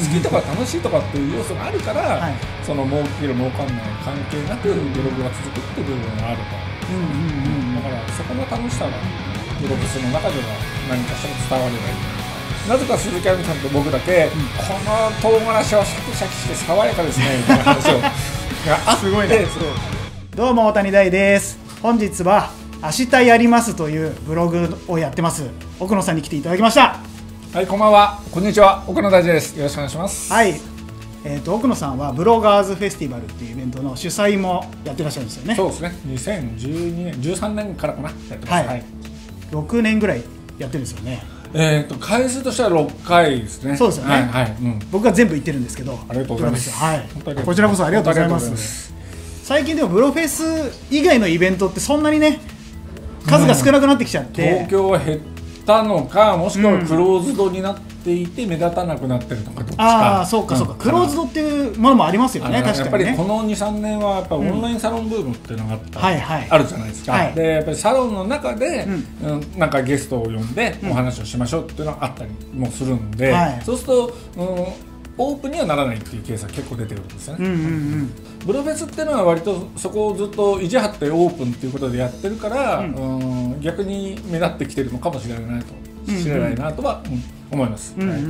好きとか楽しいとかっていう要素があるから、はい。その儲ける儲かんない関係なくブログが続くっていう部分があると、うんうんうんだからそこの楽しさがブログスの中では何かしら伝わればいい。ななぜか鈴木亜美さんと僕だけ、この唐辛子はシャキシャキして爽やかですねみたいな話を。すごいね。そうどうも大谷大です。本日は明日やりますというブログをやってます。奥野さんに来ていただきましたはいこんばんは。こんにちは。岡野大二です。よろしくお願いします。はい。えー、と奥野さんはブロガーズフェスティバルっていうイベントの主催もやってらっしゃるんですよね。そうですね。2012年13年からかな。やってます。はい。6年ぐらいやってるんですよね。えー、と回数としては6回ですね。そうですよね。はいはい、うん。僕は全部行ってるんですけど。ありがとうございます。はい。こちらこそありがとうございます。最近でもブロフェス以外のイベントってそんなにね数が少なくなってきちゃって、東京は減ったのかもしくはクローズドになっていて目立たなくなってるのかどっちか。ああそうかそうか、ん。クローズドっていうものもありますよねあのやっぱ確かにね。りこの23年はやっぱオンラインサロンブームっていうのがあった、はいはい。あるじゃないですか、はい。でやっぱりサロンの中で、ううんなんかゲストを呼んでお話をしましょうっていうのがあったりもするんで、はい。そうすると、うん、オープンにはならないっていうケースは結構出てるんですよね、うんうんうん。ブロフェスっていうのは割とそこをずっと意地張ってオープンっていうことでやってるから、うん。うん逆に目立ってきてるのかもしれないなと、うんうん。知れないなとは、うん思います、うんうん。はい。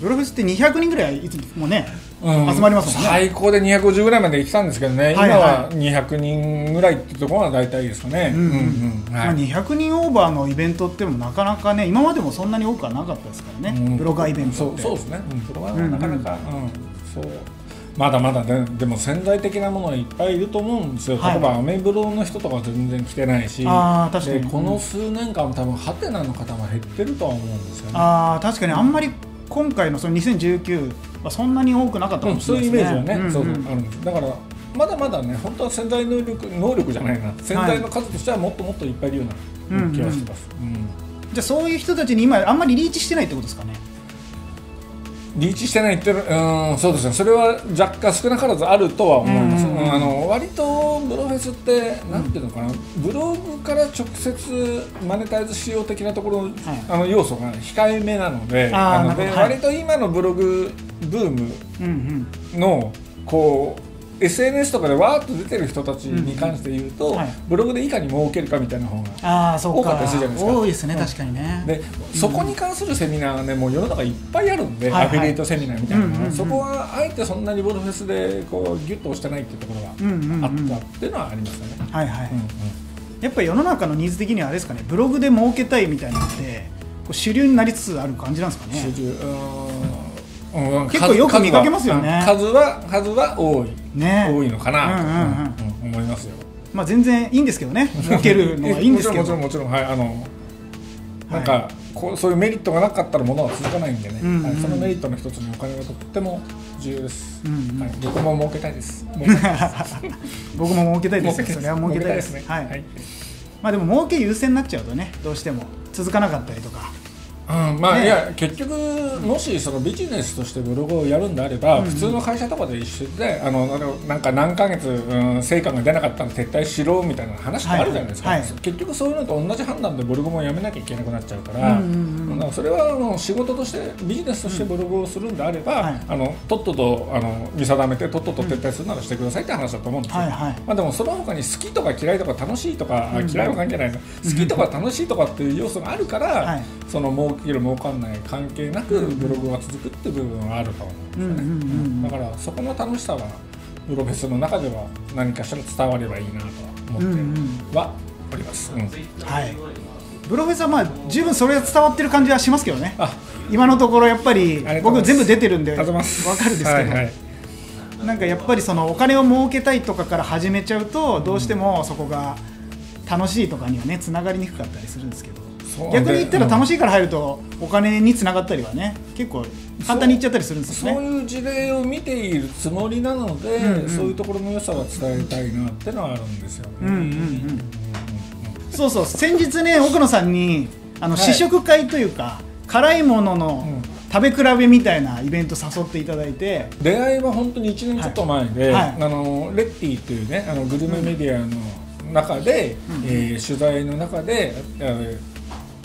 ブロフェスって200人ぐらいいつもねうん集まりますもんね。最高で250ぐらいまで来たんですけどね、はい今は200人ぐらいっていうところが大体ですかね。うんうんうん。はい。まあ、200人オーバーのイベントってもなかなかね今までもそんなに多くはなかったですからね、うん。ブロガーイベントって。そうそうですね、うん、ブロガーうんうんはなかなか、うんそう。まだまだねでも潜在的なものはいっぱいいると思うんですよ、はい。例えばアメブロの人とか全然来てないし。あー確かに。でこの数年間多分ハテナの方も減ってるとは思うんですよね。ああ確かにあんまり今回のその2019はそんなに多くなかったかうん、もしそうれないですね。いうイメージはね、そうそううんうんあるんですだからまだまだね本当は潜在能力能力じゃないな。潜在の数としてはもっともっといっぱいいるような気がしてます、うん。じゃあそういう人たちに今あんまりリーチしてないってことですかね。リーチしてないってるうんそうですね。それは若干少なからずあるとは思います、うんうん。うんうんあの割とブロフェスってなんていうのかな、ブログから直接マネタイズしよう的なところ、あの要素が控えめなのであのではい。割と今のブログブームうんうん。のこう SNS とかでわーっと出てる人たちに関して言うと、うんはい。ブログでいかに儲けるかみたいな方が多かったりするじゃないですか。多いですね、うん確かにね。でそこに関するセミナーがねもう世の中いっぱいあるんで、はいはい。アフィリエイトセミナーみたいなうんうんうんそこはあえてそんなにボルフェスでこうギュッと押してないっていうところがうんうんうん。あったっていうのはありますよね。はいはい、うんうん。やっぱり世の中のニーズ的にはあれですかねブログで儲けたいみたいなのってこう主流になりつつある感じなんですかね。主流結構よく見かけますよね。数は数は多い、ね。多いのかな。と、思いますよ。まあ全然いいんですけどね。儲けるのはいいんですけど。もちろんもちろんもちろん。はい。あのなんか、こうそういうメリットがなかったら物は続かないんでね、うんうん。はい、そのメリットの一つにお金がとっても重要です、うんうん。はい、僕も儲けたいです。僕も儲けたいです。それは儲けたいですね。はい、はい。まあでも儲け優先になっちゃうとねどうしても続かなかったりとかうん、まあ、ね。いや結局もしそのビジネスとしてブログをやるんであれば、うん。普通の会社とかで一緒であのなんか何ヶ月、うん、成果が出なかったら撤退しろみたいな話ってあるじゃないですか、はい。はい結局そういうのと同じ判断でブログもやめなきゃいけなくなっちゃうから,、からそれはあの仕事としてビジネスとしてブログをするんであれば、はい。あのとっととあの見定めてとっとと撤退するならしてくださいって話だと思うんですよ。はいはい。まあ、でもその他に好きとか嫌いとか楽しいとか、嫌いは関係ないな。好きとか楽しいとかっていう要素があるから、はいその儲ける儲かんない関係なくブログが続くっていう部分はあると思うんですよね、うんうんうんうん。だからそこの楽しさはブロフェスの中では何かしら伝わればいいなとは思うんうってんはおります、うん。はい。ブロフェスはまあ十分それが伝わってる感じはしますけどね。あ今のところやっぱり僕全部出てるんで。ありがわとうございます。かるんですけど、はいはい。なんかやっぱりそのお金を儲けたいとかから始めちゃうとどうしてもそこが楽しいとかにはねつながりにくかったりするんですけど。逆に言ったら楽い、しいから入るとお金につながったりはね結構簡単にいっちゃったりするんですよね。そういう事例を見ているつもりなので、うんうん。そういうところの良さは伝えたいなってのはあるんですよね、うんうんうんそうそう。先日ね奥野さんにあのはい試食会というか、辛いもののうん。食べ比べみたいなイベント誘っていただいて、出会いは本当に1年ちょっと前で、はい。はい。あのレッティというねあのグルメメディアの中で、うん。えー取材の中で、えー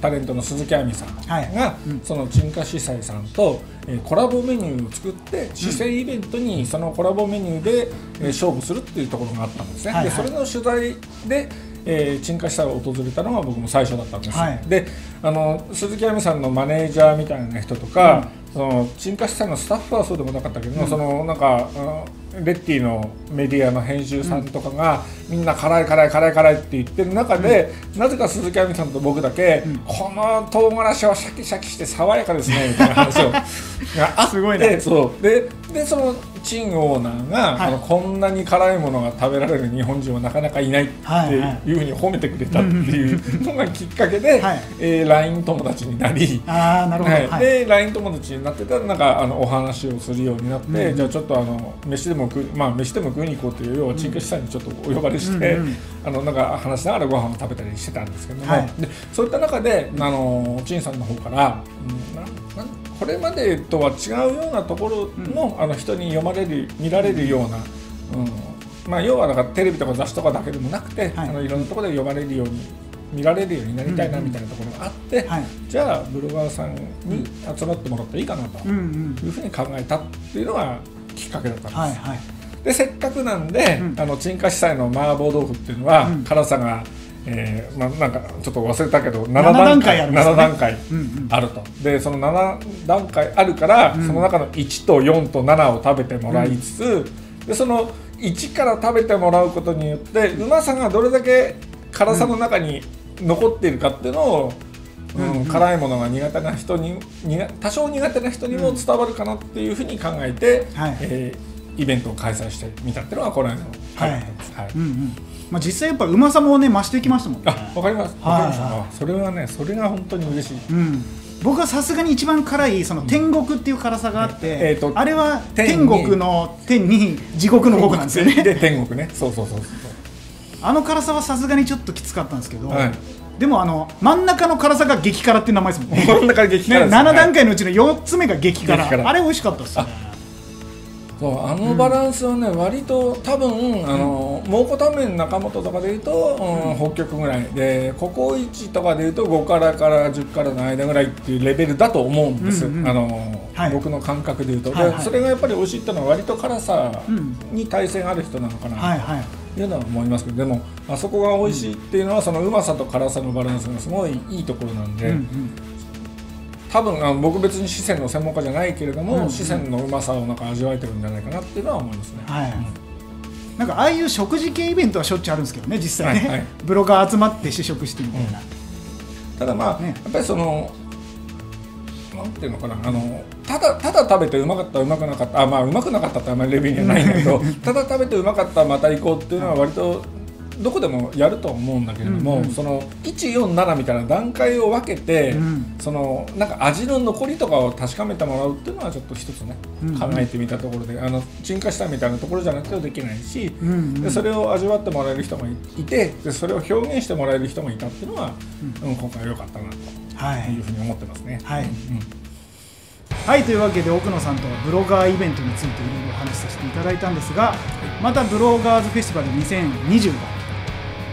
タレントの鈴木亜美さんはい。が、うん。その鎮火司祭さんと、えーコラボメニューを作って市政イベントにそのコラボメニューで、えー勝負するっていうところがあったんですね、はい。はいでそれの取材で、えー鎮火司祭を訪れたのが僕も最初だったんです、はい。であの鈴木亜美さんのマネージャーみたいな人とか、その鎮火司祭のスタッフはそうでもなかったけど、そのなんかレッティのメディアの編集さんとかが、みんな辛い辛い辛い辛いって言ってる中で、なぜか鈴木亜美さんと僕だけ、この唐辛子はシャキシャキして爽やかですね みたいな話を。があってすごいねそう。ででそのチンオーナーが、はい。あのこんなに辛いものが食べられる日本人はなかなかいないってはいうふうに褒めてくれたっていう のがきっかけで、はい。えー LINE 友達になり、ああなるほど、で LINE 友達になってたらなんかあのお話をするようになって、うん。じゃあちょっとあの飯でも食うまあ飯でも食いに行こうという要は陳家師さんにちょっとお呼ばれして、うんうんあのなんか話しながらご飯を食べたりしてたんですけども、はい。でそういった中であの陳さんの方から、うん、なんなんこれまでとは違うようなところの,、あの人に読まれる見られるような、うん。まあ、要はだからテレビとか雑誌とかだけでもなくて、はい。い、あのいろんなところで読まれるように見られるようになりたいなみたいなところがあって、はい。じゃあブロガーさんに集まってもらったらいいかなとうんうん。いうふうに考えたっていうのがきっかけだったんです。はいはい。でせっかくなんで、うん。あの鎮火司祭の麻婆豆腐っていうのは、うん。辛さが、えーまあ、なんかちょっと忘れたけど7 7段段階階あるね。7段階うんうん。あると。でその7段階あるから、うん。その中の1と4と7を食べてもらいつつ、でその1から食べてもらうことによってうまさがどれだけ辛さの中に残っているかっていうのを、うんうんうん。辛いものが苦手な人に苦多少苦手な人にも伝わるかなっていうふうに考えて、はい。えーイベントを開催してみたっていうのがこの間のはい。はい。うんうん。まあ、実際やっぱうまさもね増してきましたもんね。あわかります。わはい。かります、あそれはねそれが本当に嬉しい。うん、僕はさすがに一番辛いその天国っていう辛さがあって、えーとあれは天国の天に地獄の国なんですよね。で天国ね。そうそうそうそう。あの辛さはさすがにちょっときつかったんですけど、はいでもあの真ん中の辛さが激辛っていう名前ですもん。ね 真ん中激ね辛です7段階のうちの4つ目が激辛。激辛。あれ美味しかったですね。そうあのバランスはね、割と多分あの蒙古タンメン中本とかでいうと、うん北極ぐらい。でココイチとかでいうと5辛から10辛の間ぐらいっていうレベルだと思うんです、うんうんあのはい。僕の感覚でいうと、ではいはい。それがやっぱり美味しいっていうのは割と辛さうんに耐性がある人なのかな。はいはい。というのは思いますけどでもあそこが美味しいっていうのはそのうまさと辛さのバランスがすごいいいところなんで、うんうん。多分あの僕別に四川の専門家じゃないけれども、うんうん四川のうまさをなんか味わえてるんじゃないかなっていうのは思いますね。はい。なんかああいう食事系イベントはしょっちゅうあるんですけどね実際ね、はいはいブロガー集まって試食してみたいな、ただまあ、ね。やっぱりそのなんていうのかなあのただただ食べてうまかったうまくなかったあまあうまくなかったってあんまりレビューにはないんだけど ただ食べてうまかったまた行こうっていうのは割とどこでもやると思うんだけれども、うんうんその147みたいな段階を分けて、うん。そのなんか味の残りとかを確かめてもらうっていうのはちょっと一つね、うんうん。考えてみたところであの沈下したみたいなところじゃなくてはできないし、うんうん。でそれを味わってもらえる人もいてでそれを表現してもらえる人もいたっていうのは、うん。今回良かったなはい。というふうに思ってますね。はい。うんはいというわけで奥野さんとはブロガーイベントについていろいろお話しさせていただいたんですがまたブロガーズフェスティバル2020が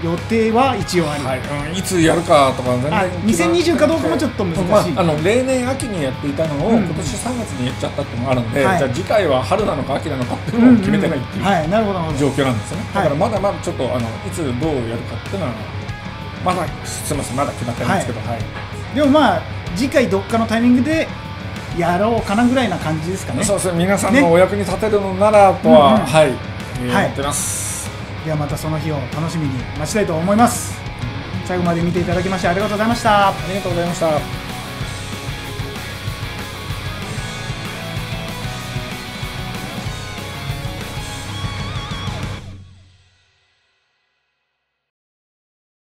予定は一応あり、はいうん、いつやるかとか全あ2020かどうかもちょっと難しい。まあ、あの例年秋にやっていたのを、うん。今年3月にやっちゃったっていうのがあるんで、はい。じゃあ次回は春なのか秋なのかっていうのを決めてないっていう状況なんですよね、はい。だからまだまだちょっとあのいつどうやるかっていうのはまだすみませんまだ決まってないんですけど、はい。でもまあ次回どっかのタイミングでやろうかなぐらいな感じですかね。そうですね。皆さんね。のお役に立てるのならとは、うんうんはい、えーはい思ってます。ではまたその日を楽しみに待ちたいと思います。最後まで見ていただきましてありがとうございました。ありがとうございました。